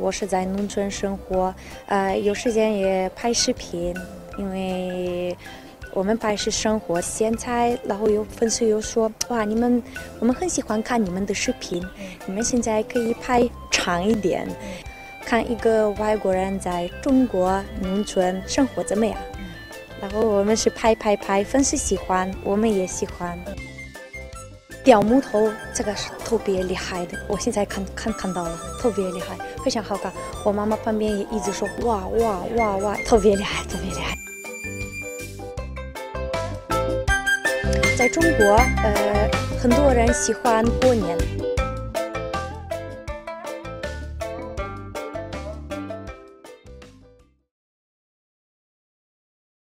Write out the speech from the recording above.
我是在农村生活，呃，有时间也拍视频，因为我们拍是生活现在，然后有粉丝又说，哇，你们我们很喜欢看你们的视频，你们现在可以拍长一点，看一个外国人在中国农村生活怎么样，然后我们是拍拍拍，粉丝喜欢，我们也喜欢。雕木头这个是特别厉害的，我现在看看看到了，特别厉害，非常好看。我妈妈旁边也一直说哇哇哇哇，特别厉害，特别厉害。在中国，呃，很多人喜欢过年。